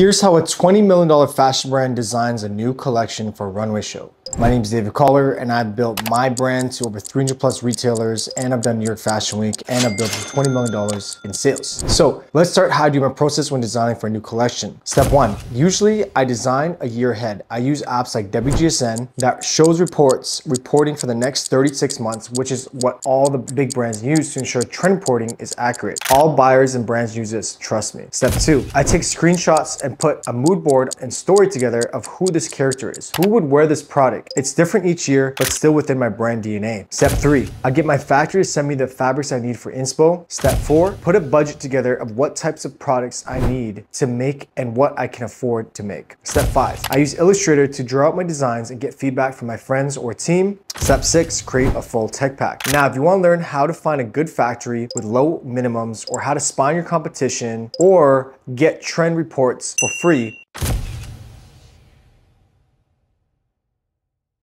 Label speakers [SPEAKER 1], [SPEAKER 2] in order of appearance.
[SPEAKER 1] Here's how a $20 million fashion brand designs a new collection for runway show. My name is David Collar and I've built my brand to over 300 plus retailers and I've done New York Fashion Week and I've built $20 million in sales. So let's start how I do my process when designing for a new collection. Step one, usually I design a year ahead. I use apps like WGSN that shows reports reporting for the next 36 months, which is what all the big brands use to ensure trend reporting is accurate. All buyers and brands use this, trust me. Step two, I take screenshots and put a mood board and story together of who this character is. Who would wear this product? It's different each year, but still within my brand DNA. Step three, I get my factory to send me the fabrics I need for inspo. Step four, put a budget together of what types of products I need to make and what I can afford to make. Step five, I use Illustrator to draw out my designs and get feedback from my friends or team. Step six, create a full tech pack. Now, if you wanna learn how to find a good factory with low minimums or how to spy on your competition or get trend reports for free,